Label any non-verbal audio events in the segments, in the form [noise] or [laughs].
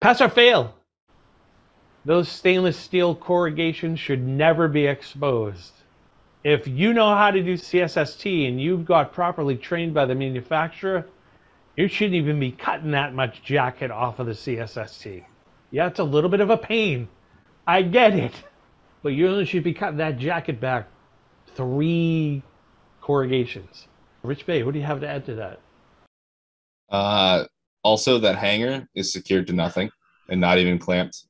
Pass or fail. Those stainless steel corrugations should never be exposed. If you know how to do CSST and you've got properly trained by the manufacturer, you shouldn't even be cutting that much jacket off of the CSST. Yeah, it's a little bit of a pain. I get it. But you only should be cutting that jacket back three corrugations. Rich Bay, what do you have to add to that? Uh, also, that hanger is secured to nothing and not even clamped.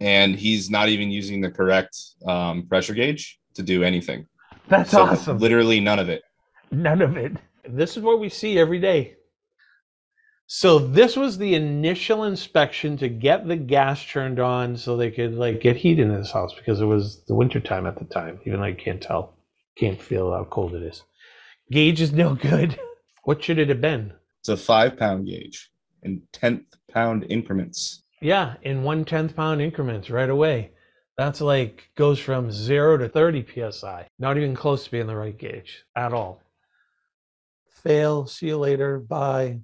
And he's not even using the correct um, pressure gauge to do anything. That's So, awesome. Literally none of it. None of it. This is what we see every day. So this was the initial inspection to get the gas turned on so they could like get heat in this house because it was the winter time at the time. Even though I can't tell, can't feel how cold it is. Gauge is no good. [laughs] What should it have been? It's a five pound gauge in tenth pound increments. Yeah, in one tenth pound increments right away. That's like goes from zero to 30 psi. Not even close to being the right gauge at all. Fail, see you later, bye.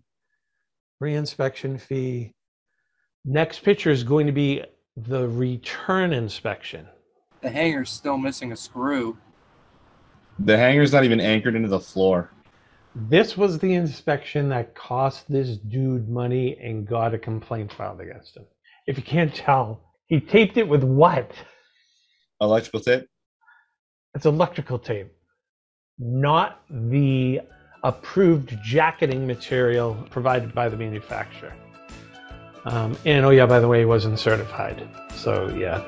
Reinspection fee. Next picture is going to be the return inspection. The hanger's still missing a screw. The hanger's not even anchored into the floor. This was the inspection that cost this dude money and got a complaint filed against him. If you can't tell, he taped it with what? Electrical tape. It's electrical tape, not the approved jacketing material provided by the manufacturer. Um, and oh yeah, by the way, he wasn't certified. So yeah,